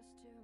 just to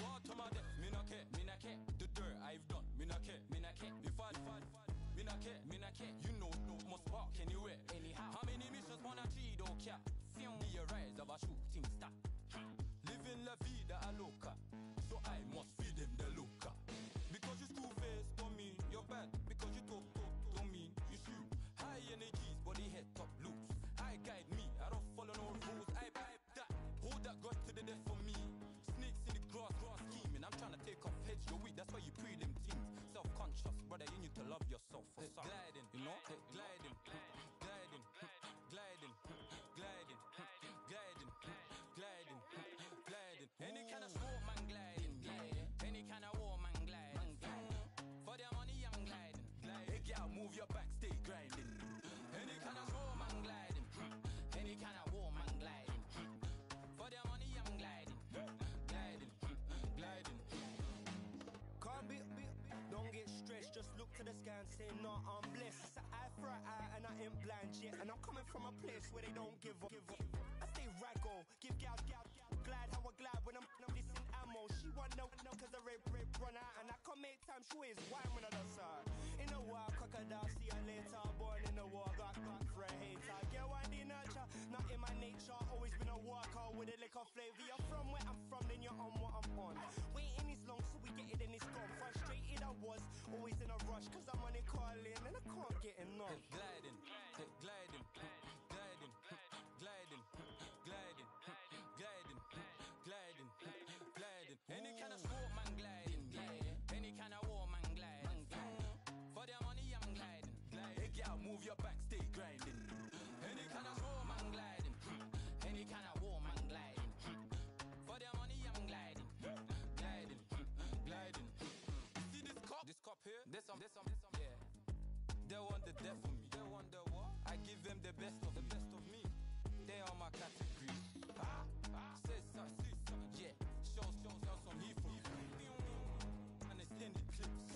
Guard to my death, me not care, me not care. The dirt I've done, me not care, me not care. If I, if I, if I me not care, me not care. You know, no, must spark anywhere, anyhow. How many missions wanna cheat, don't care. Be a rise of a shooting star. Living la vida a loca, so I must feed them the loca. Because you school face don't mean you're bad. Because you talk talk don't mean you shoot. High energies, body head top loose. I guide me, I don't follow no rules. I pipe that, hold that God to the death for me. You're weak, that's why you just look to the sky and say, no, I'm blessed. An eye for an eye and I ain't blind yet. And I'm coming from a place where they don't give up. Give up. I stay raggo, give gal, gal, glad how I glad when I'm, I'm missing ammo. She want no, no, cause the rape, rape run out. And I come eight times, she is wine when I done her. In a while, crocodile, see her later. Born in the war, got got for a hater. Get one the nurture, not in my nature. Always been a worker with a liquor flavor. You're from where I'm from, then you're on what I'm on. Always in a rush, cause I'm on it calling and I can't get enough. They want the death of me. They want the what? I give them the best of the best of me. They are my category. Ah, ah. Say some, say some, yeah. Show, show, show some heat from And extend the clips.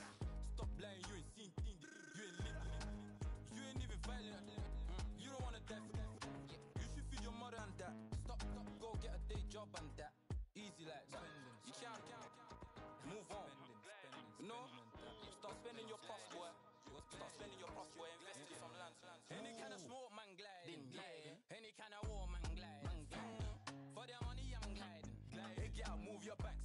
Stop lying, you ain't seen things. You ain't living. You ain't even violent. You don't wanna die for that. You should feed your mother and that. Stop, stop, go get a day job and that. Easy like that. You can't, can't. Move on. No, start spending your boy. Start spending your puff, boy. Invest in some land. Any kind of smoke, man, gliding. gliding. Any kind of war, man, gliding. For their money, I'm gliding. gliding. Hey, girl, move your back,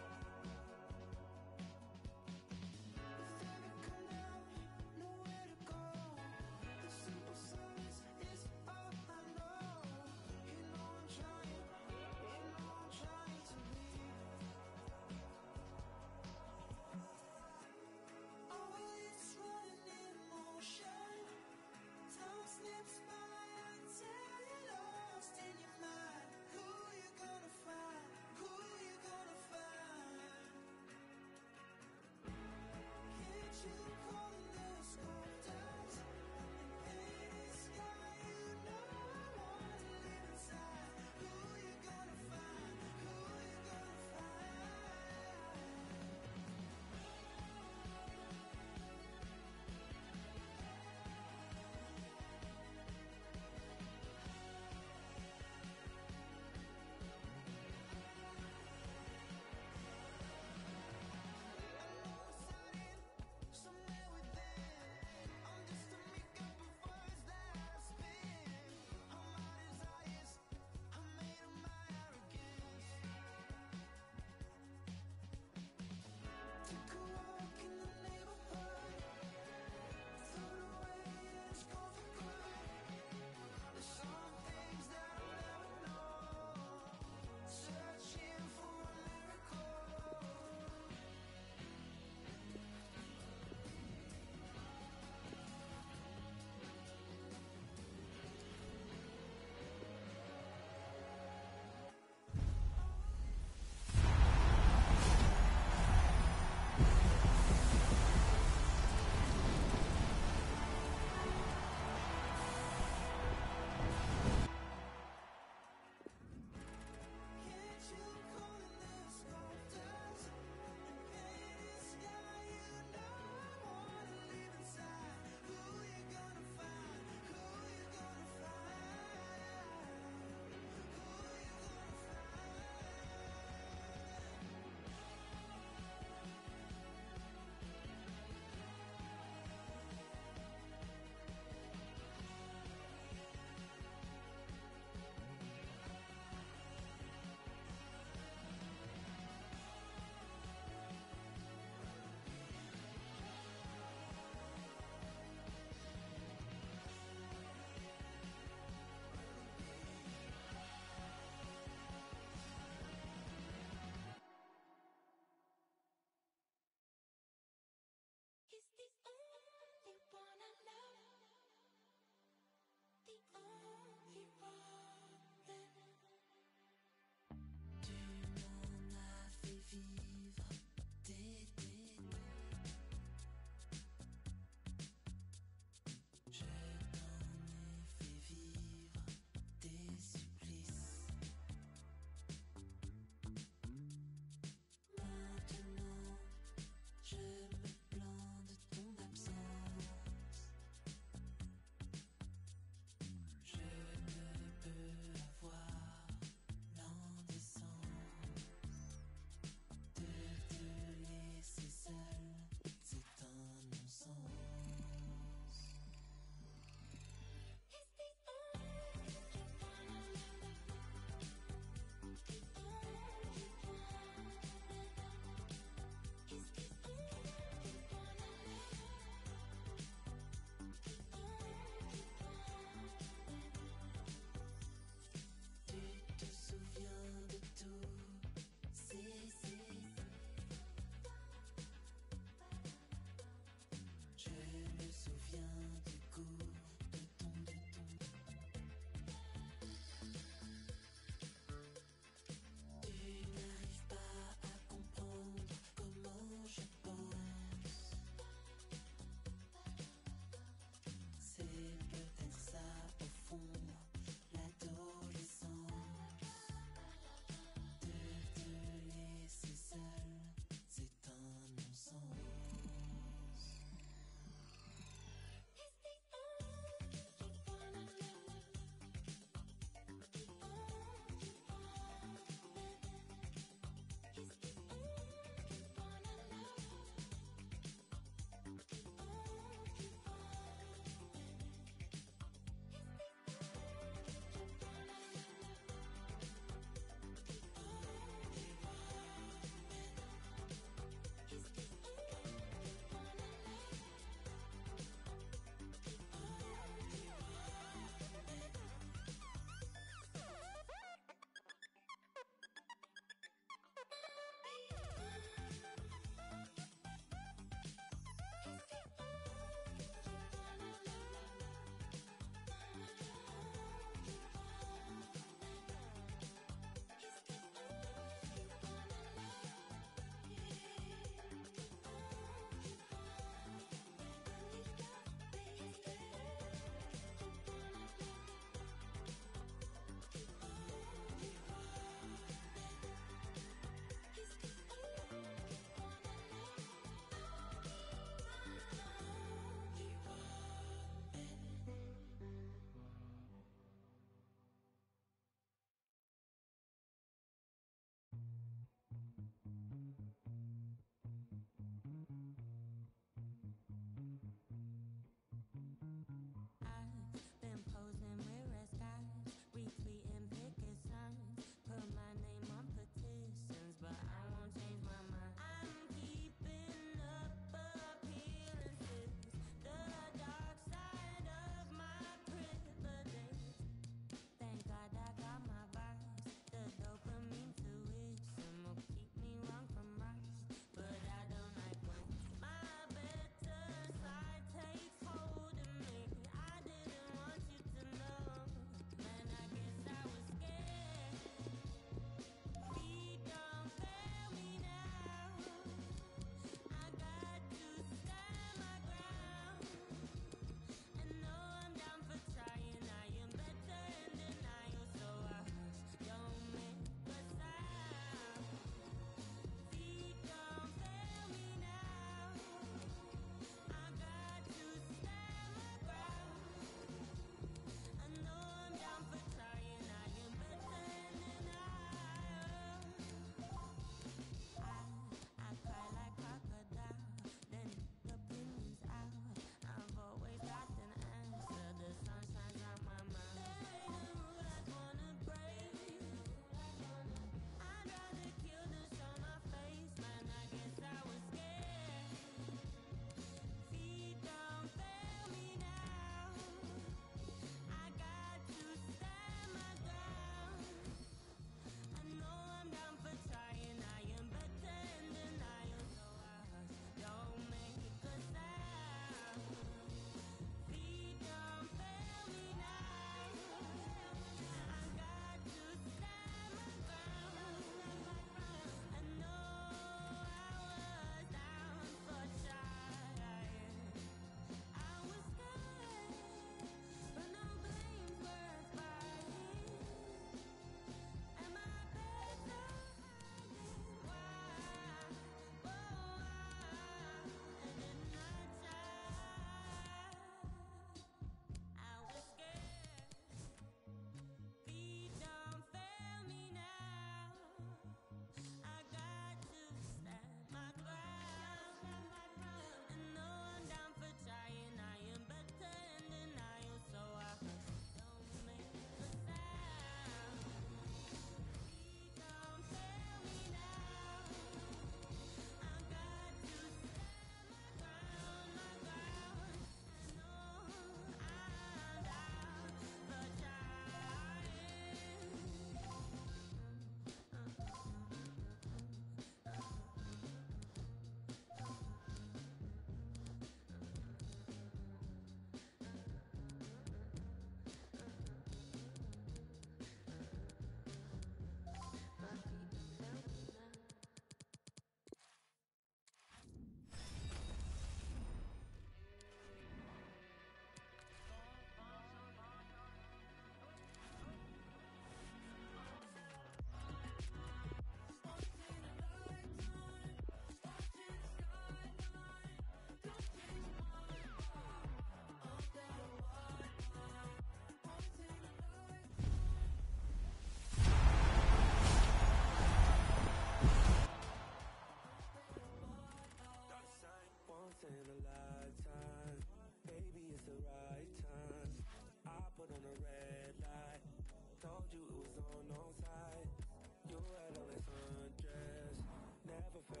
to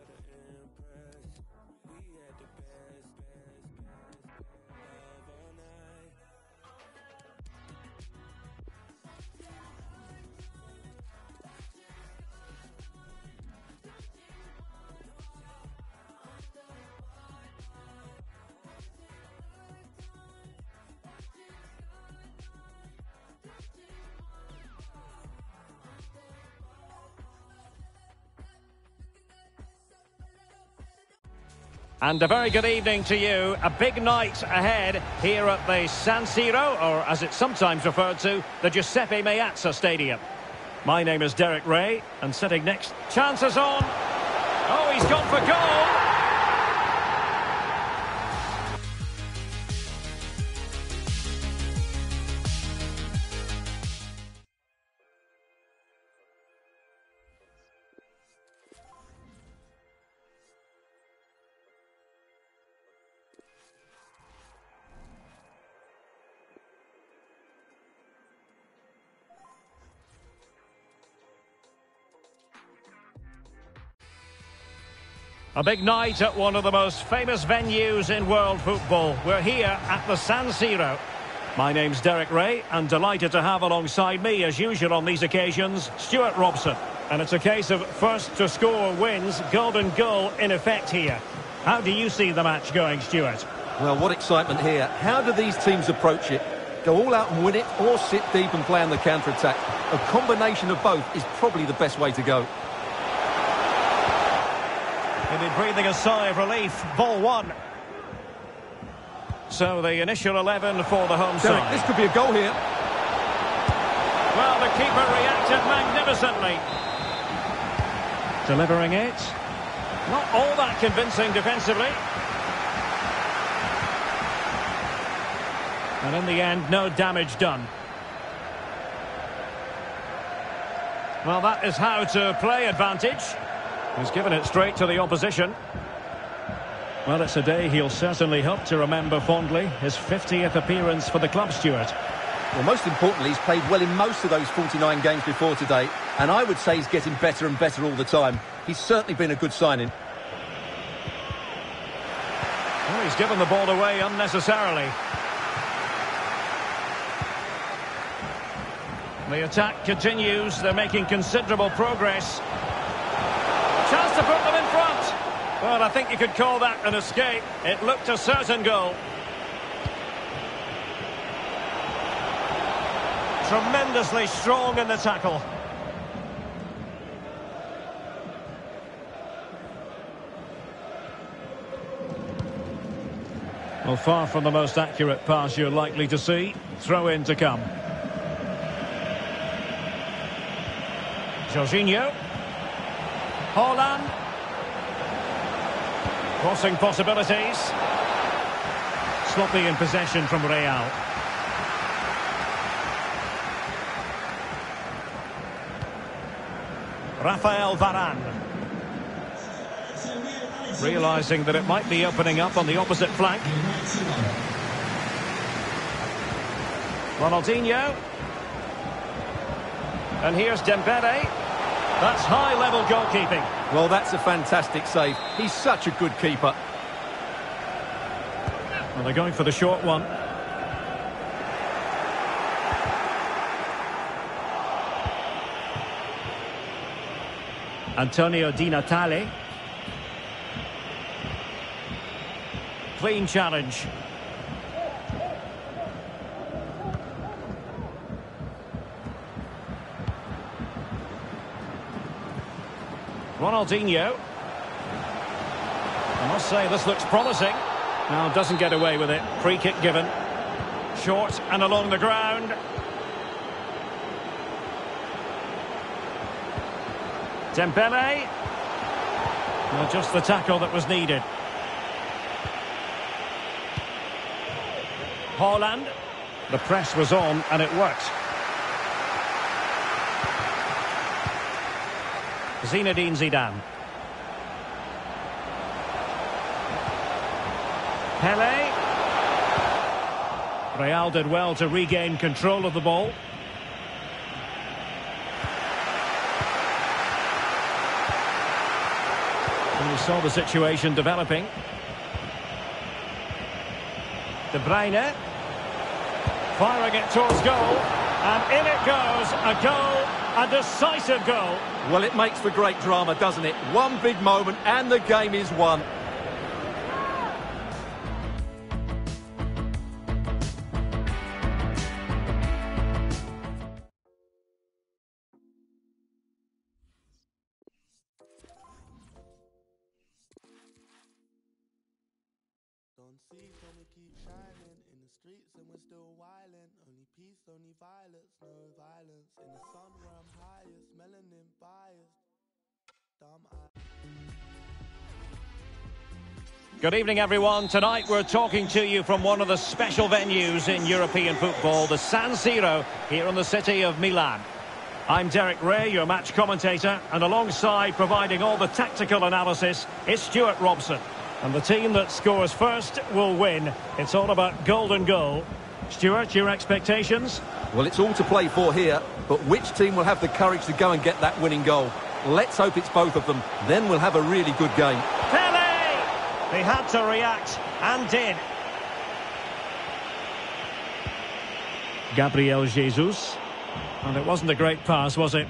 impress. We had the And a very good evening to you. A big night ahead here at the San Siro, or as it's sometimes referred to, the Giuseppe Meazza Stadium. My name is Derek Rae, and sitting next, chances on. Oh, he's gone for goal. A big night at one of the most famous venues in world football. We're here at the San Siro. My name's Derek Rae, and delighted to have alongside me, as usual on these occasions, Stewart Robson. And it's a case of first to score wins, golden goal in effect here. How do you see the match going, Stewart? Well, what excitement here. How do these teams approach it? Go all out and win it, or sit deep and play on the counter-attack? A combination of both is probably the best way to go. Be breathing a sigh of relief. Ball one. So the initial 11 for the home Derek, side. this could be a goal here. Well, the keeper reacted magnificently. Delivering it. Not all that convincing defensively. And in the end, no damage done. Well, that is how to play advantage. He's given it straight to the opposition. Well, it's a day he'll certainly hope to remember fondly. His 50th appearance for the club, Stewart. Well, most importantly, he's played well in most of those 49 games before today, and I would say he's getting better and better all the time. He's certainly been a good signing. Well, he's given the ball away unnecessarily. The attack continues. They're making considerable progress. Chance to put them in front. Well, I think you could call that an escape. It looked a certain goal. Tremendously strong in the tackle. Well, far from the most accurate pass you're likely to see. Throw in to come. Jorginho. Haaland. Crossing possibilities. Sloppy in possession from Real. Rafael Varane. Realising that it might be opening up on the opposite flank. Ronaldinho. And here's Dembele. That's high-level goalkeeping. Well, that's a fantastic save. He's such a good keeper. Well, they're going for the short one. Antonio Di Natale. Clean challenge. Ronaldinho. I must say, this looks promising. Now, doesn't get away with it. Free kick given. Short and along the ground. Dembele. Well, just the tackle that was needed. Haaland. The press was on and it worked. Zinedine Zidane. Pele. Real did well to regain control of the ball. And we saw the situation developing. De Bruyne. Firing it towards goal. And in it goes. A goal a decisive goal. Well, it makes for great drama, doesn't it? One big moment and the game is won. Don't see when we keep shining in the streets and we're still wildin'. Peace, only violence, no violence. In the sun where I'm highest, melanin biased. Dumb. Good evening, everyone. Tonight we're talking to you from one of the special venues in European football, the San Siro, here in the city of Milan. I'm Derek Rae, your match commentator, and alongside providing all the tactical analysis is Stewart Robson. And the team that scores first will win. It's all about golden goal. Stewart, your expectations? Well, it's all to play for here, but which team will have the courage to go and get that winning goal? Let's hope it's both of them. Then we'll have a really good game. Pele! He had to react, and did. Gabriel Jesus. And it wasn't a great pass, was it?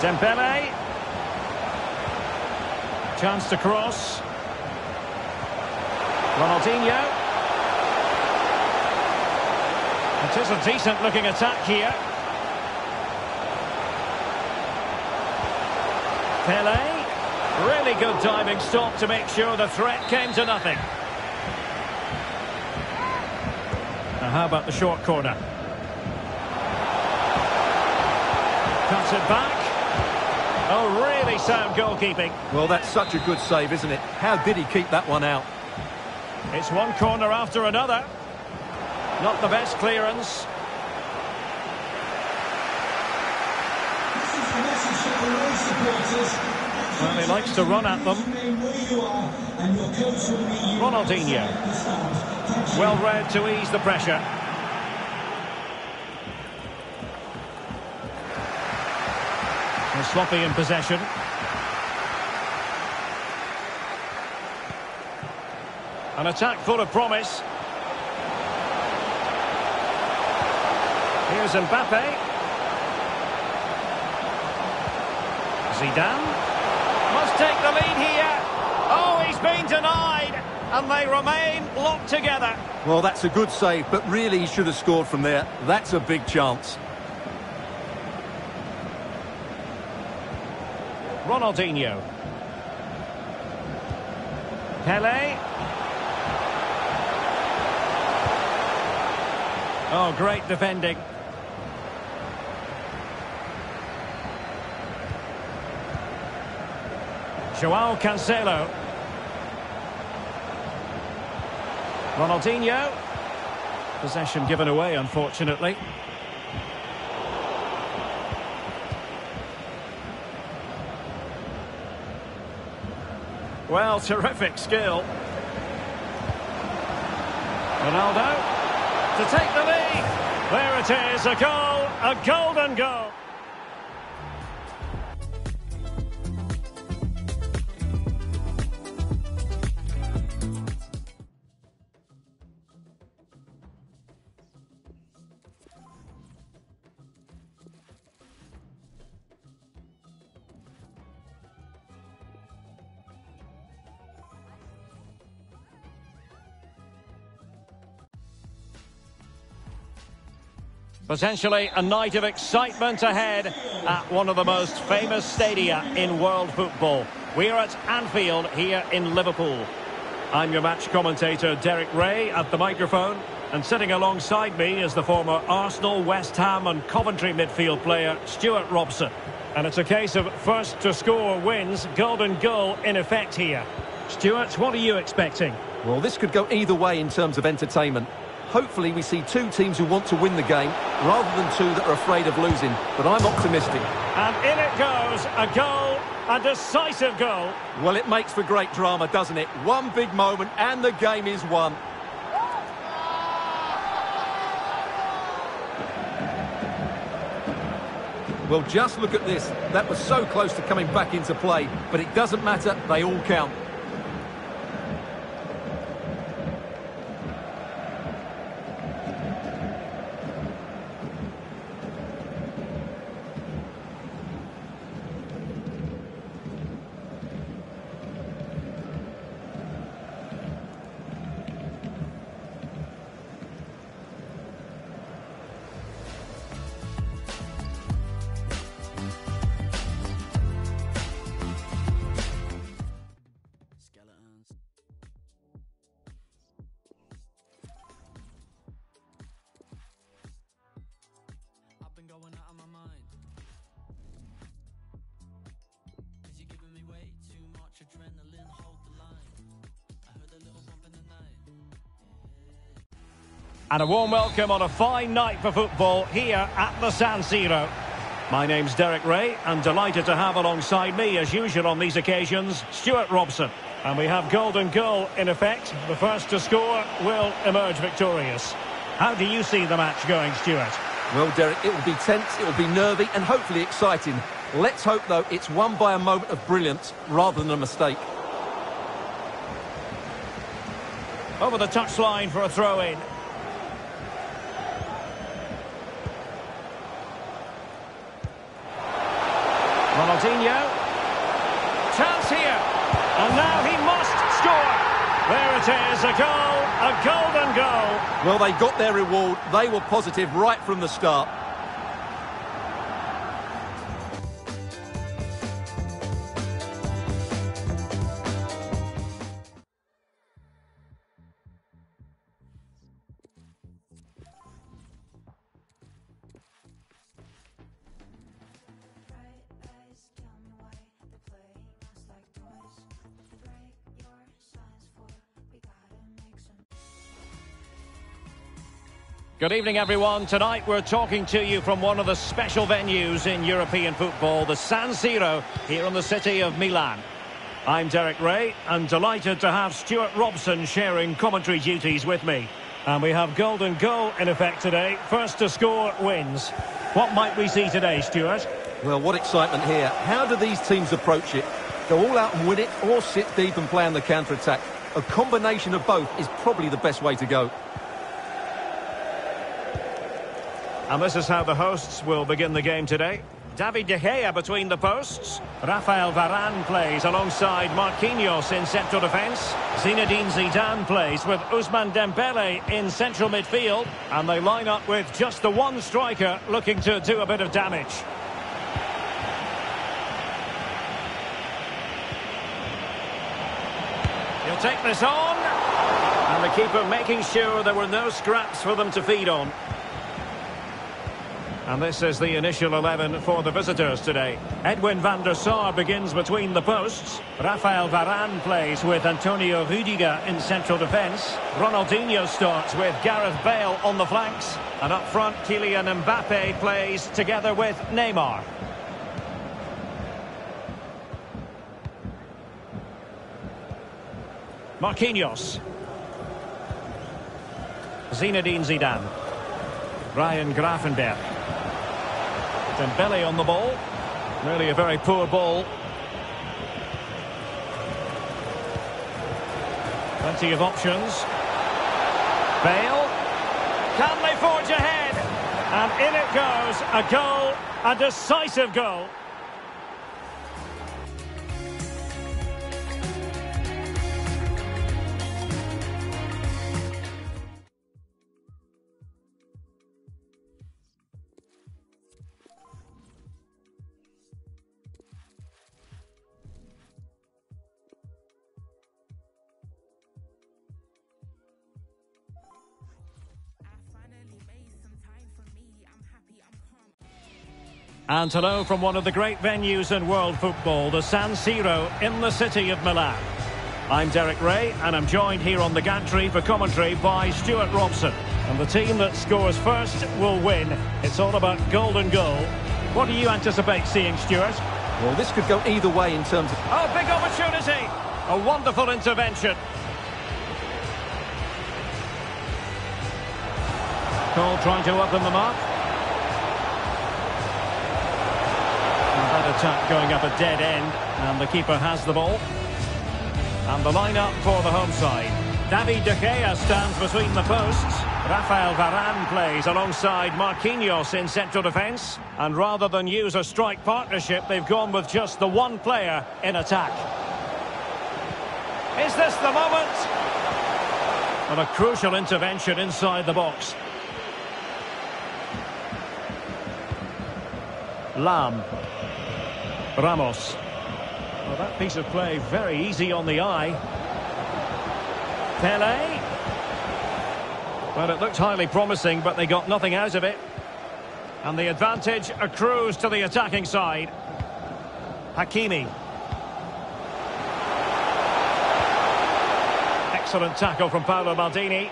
Dembele. Chance to cross. Ronaldinho. It is a decent looking attack here. Pele. Really good diving stop to make sure the threat came to nothing. Now how about the short corner? Cuts it back. Oh, really sound goalkeeping. Well, that's such a good save, isn't it? How did he keep that one out? It's one corner after another. Not the best clearance. Well, he likes to run at them. Ronaldinho. Well read to ease the pressure. Sloppy in possession. An attack full of promise. Here's Mbappe. Zidane. Must take the lead here. Oh, he's been denied. And they remain locked together. Well, that's a good save, but really he should have scored from there. That's a big chance. Ronaldinho. Pele. Oh, great defending. Joao Cancelo. Ronaldinho. Possession given away, unfortunately. Well, terrific skill. Ronaldo to take the lead. There it is, a goal, a golden goal. Potentially a night of excitement ahead at one of the most famous stadia in world football. We're at Anfield here in Liverpool. I'm your match commentator Derek Rae at the microphone and sitting alongside me is the former Arsenal, West Ham and Coventry midfield player Stewart Robson. And it's a case of first to score wins, golden goal in effect here. Stewart, what are you expecting? Well, this could go either way in terms of entertainment. Hopefully we see two teams who want to win the game rather than two that are afraid of losing. But I'm optimistic. And in it goes, a goal, a decisive goal. Well, it makes for great drama, doesn't it? One big moment and the game is won. Well, just look at this. That was so close to coming back into play, but it doesn't matter. They all count. And a warm welcome on a fine night for football here at the San Siro. My name's Derek Rae, and delighted to have alongside me, as usual on these occasions, Stewart Robson. And we have golden goal in effect. The first to score will emerge victorious. How do you see the match going, Stewart? Well, Derek, it will be tense, it will be nervy, and hopefully exciting. Let's hope, though, it's won by a moment of brilliance rather than a mistake. Over the touchline for a throw-in. Ronaldinho. Chance here. And now he must score. There it is, a goal, a golden goal. Well, they got their reward. They were positive right from the start. Good evening, everyone. Tonight we're talking to you from one of the special venues in European football, the San Siro, here in the city of Milan. I'm Derek Rae, and delighted to have Stewart Robson sharing commentary duties with me. And we have golden goal in effect today. First to score wins. What might we see today, Stewart? Well, what excitement here. How do these teams approach it? Go all out and win it, or sit deep and play on the counter-attack? A combination of both is probably the best way to go. And this is how the hosts will begin the game today. David De Gea between the posts. Rafael Varane plays alongside Marquinhos in central defence. Zinedine Zidane plays with Ousmane Dembele in central midfield. And they line up with just the one striker looking to do a bit of damage. He'll take this on. And the keeper making sure there were no scraps for them to feed on. And this is the initial 11 for the visitors today. Edwin van der Sar begins between the posts. Rafael Varane plays with Antonio Rudiger in central defence. Ronaldinho starts with Gareth Bale on the flanks. And up front, Kylian Mbappe plays together with Neymar. Marquinhos. Zinedine Zidane. Ryan Gravenberch. Dembele on the ball. Really a very poor ball. Plenty of options. Bale. Can they forge ahead? And in it goes. A goal. A decisive goal. And hello from one of the great venues in world football, the San Siro in the city of Milan. I'm Derek Rae, and I'm joined here on the gantry for commentary by Stewart Robson. And the team that scores first will win. It's all about golden goal. What do you anticipate seeing, Stewart? Well, this could go either way in terms of... Oh, big opportunity! A wonderful intervention. Cole trying to open the up. Attack going up a dead end, and the keeper has the ball. And the lineup for the home side. David De Gea stands between the posts. Raphael Varane plays alongside Marquinhos in central defence. And rather than use a strike partnership, they've gone with just the one player in attack. Is this the moment? And a crucial intervention inside the box. Lam. Ramos. Well, that piece of play very easy on the eye. Pele. Well, it looked highly promising, but they got nothing out of it. And the advantage accrues to the attacking side. Hakimi. Excellent tackle from Paolo Maldini.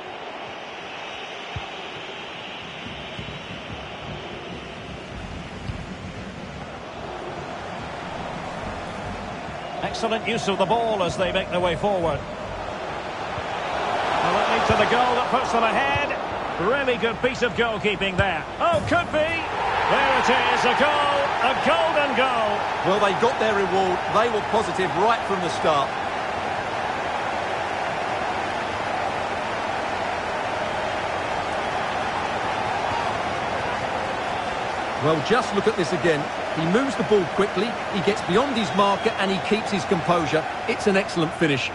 Excellent use of the ball as they make their way forward. That leads to the goal that puts them ahead. Really good piece of goalkeeping there. Oh, could be. There it is, a goal, a golden goal. Well, they got their reward. They were positive right from the start. Well, just look at this again. He moves the ball quickly, he gets beyond his marker and he keeps his composure. It's an excellent finish.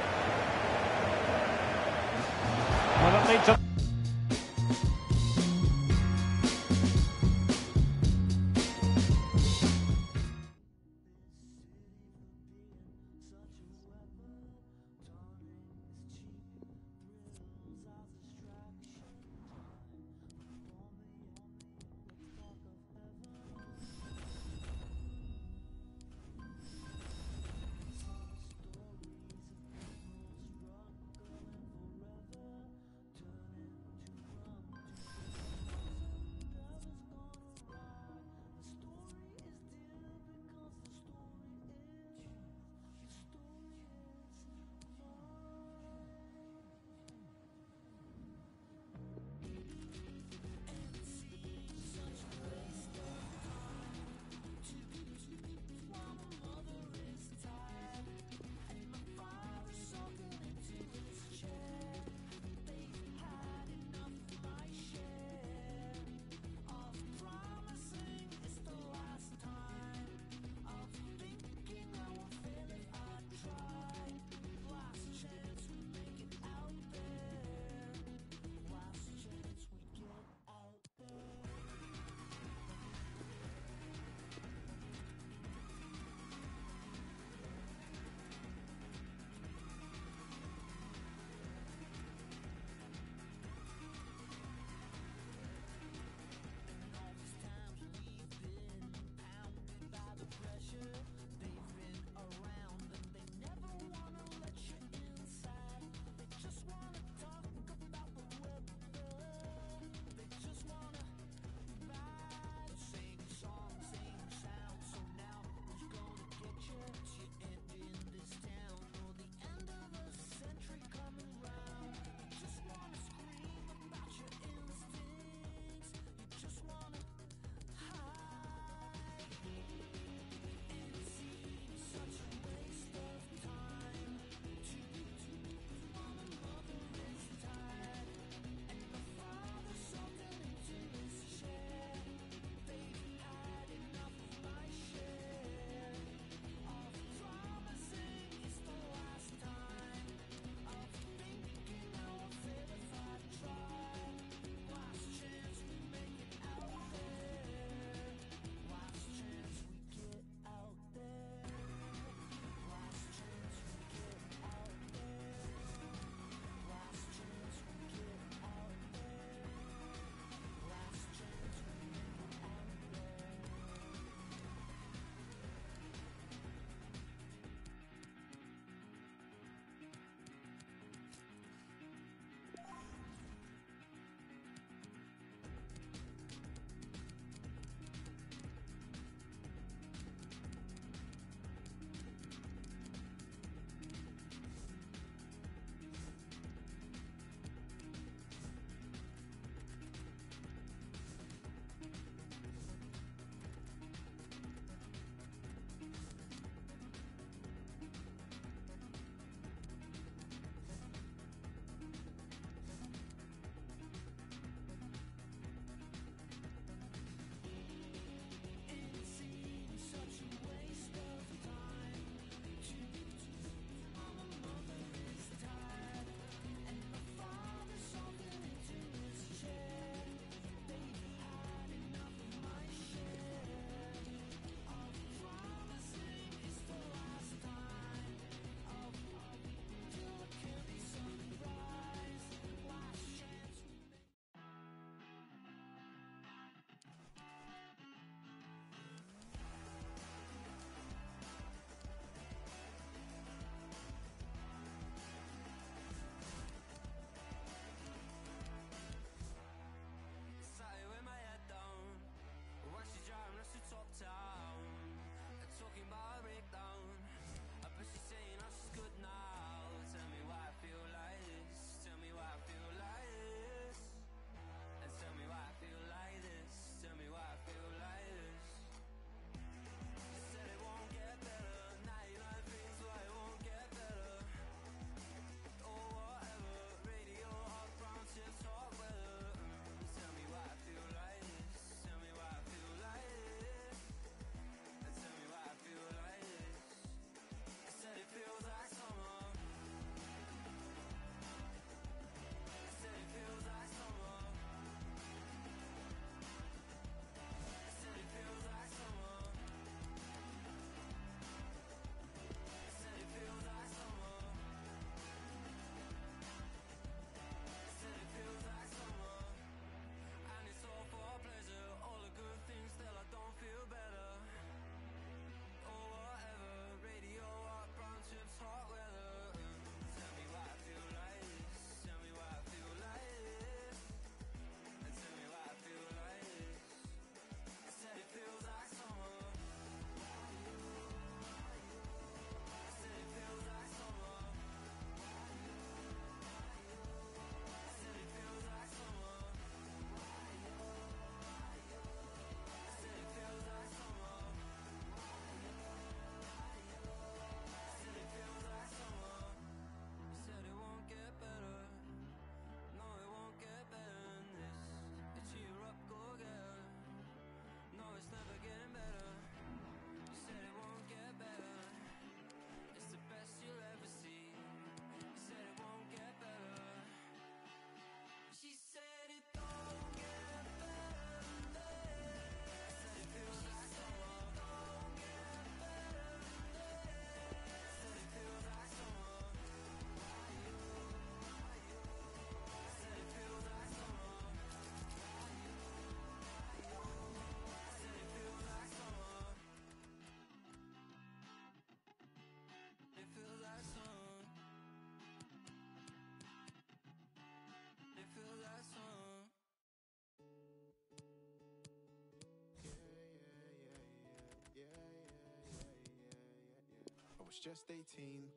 Just 18,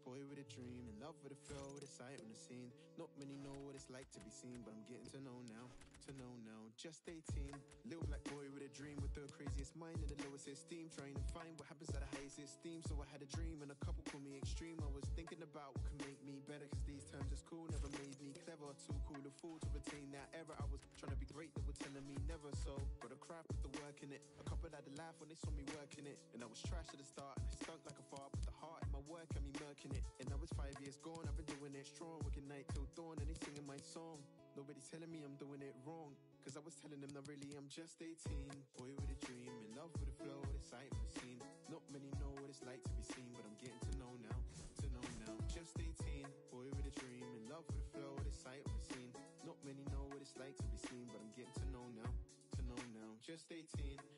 boy with a dream, in love with the flow, with the sight on the scene. Not many know what it's like to be seen, but I'm getting to know now, to know now. Just 18, little black boy with a dream, with the craziest mind and the lowest esteem. Trying to find what happens at the highest esteem. So I had a dream, and a couple call me extreme. I was thinking about what can make me better, cause these terms is cool, never made me clever. Too cool to fool to retain that error. I was trying to be great, they were telling me never. So, got a craft with the work in it. A couple had to laugh when they saw me working it. And I was trash at the start, and I stunk like a fart, but the heart work had me murking it. And now it's five years gone, I've been doing it strong, working night till dawn, and they singing my song. Nobody's telling me I'm doing it wrong. Cause I was telling them that really I'm just 18. Boy with a dream, in love with the flow, the sight and the scene. Not many know what it's like to be seen, but I'm getting to know now, to know now. Just 18, boy with a dream, in love with the flow, the sight and the scene. Not many know what it's like to Just 18,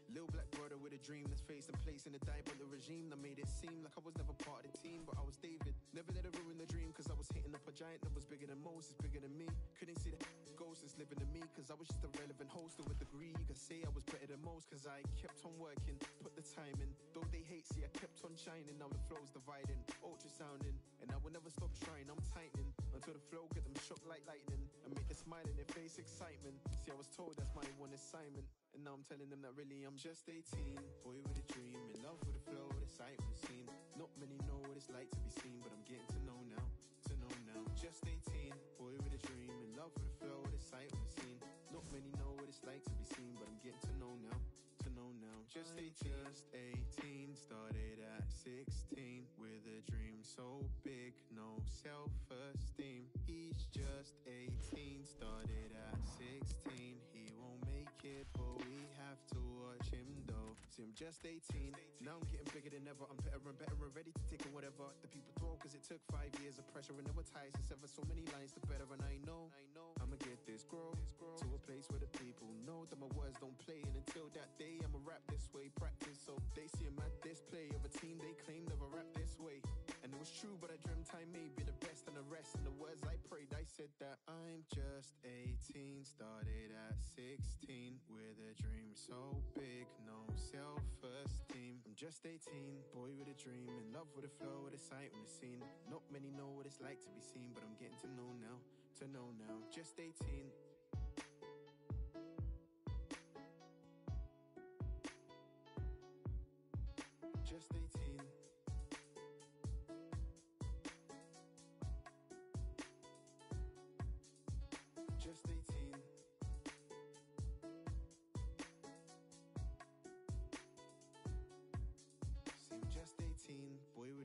little black brother with a dream that's faced and place in the diabolical regime that made it seem like I was never part of the team, but I was David. Never let it ruin the dream, cause I was hitting up a giant that was bigger than Moses, bigger than me. Couldn't see the ghost that's living in me, cause I was just a relevant host with a degree. You could say I was better than most, cause I kept on working, put the time in. Though they hate, see, I kept on shining. Now the flow's dividing, ultrasounding, and I will never stop trying. I'm tightening until the flow get them shook like lightning and make the smile in their face excitement. See, I was told that's my one assignment. And now I'm telling them that really I'm just 18. Boy with a dream, in love with the flow, the the scene. Not many know what it's like to be seen, but I'm getting to know now, to know now. Just 18, boy with a dream, in love with the flow, the the scene. Not many know what it's like to be seen, but I'm getting to know now, to know now. Just 18, just 18, started at 16 with a dream so big, no self-esteem. He's just 18, started at 16. It, but we have to watch him though. See, I'm just 18, now I'm getting bigger than ever. I'm better and better and ready to take on whatever the people throw. Cause it took five years of pressure and there were ties and sever so many lines to better. And I know, I'ma get this grow to a place where the people know that my words don't play. And until that day, I'ma rap this way, practice so they see at display of a team they claim never rap this way. And it was true, but I dreamt I may be the best and the rest. And the words I prayed, I said that I'm just 18, started at 16 with a dream so big, no self-esteem. I'm just 18, boy with a dream, in love with the flow, with the sight, with the scene. Not many know what it's like to be seen, but I'm getting to know now, to know now. Just 18. Just 18.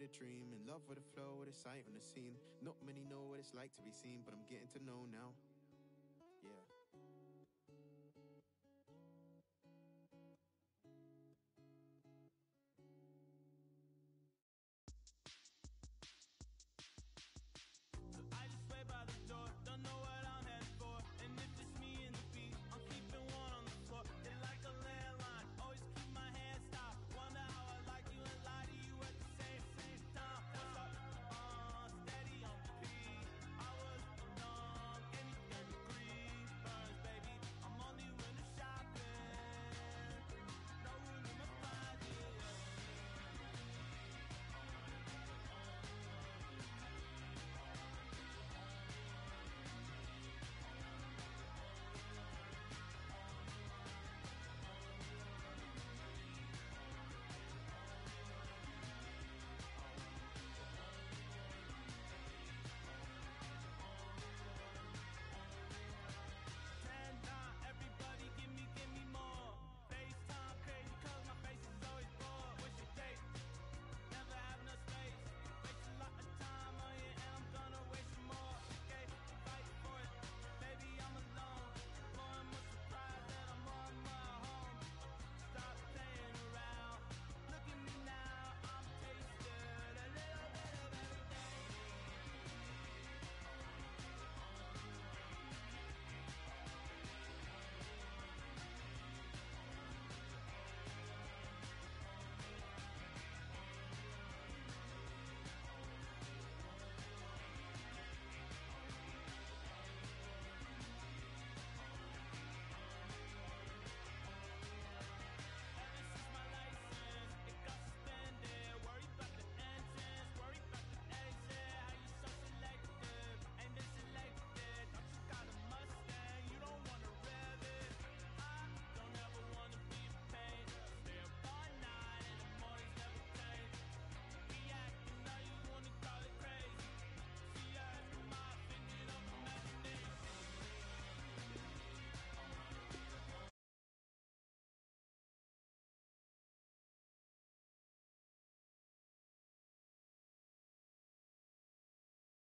A dream, in love with the flow, with the sight on the scene. Not many know what it's like to be seen, but I'm getting to know now.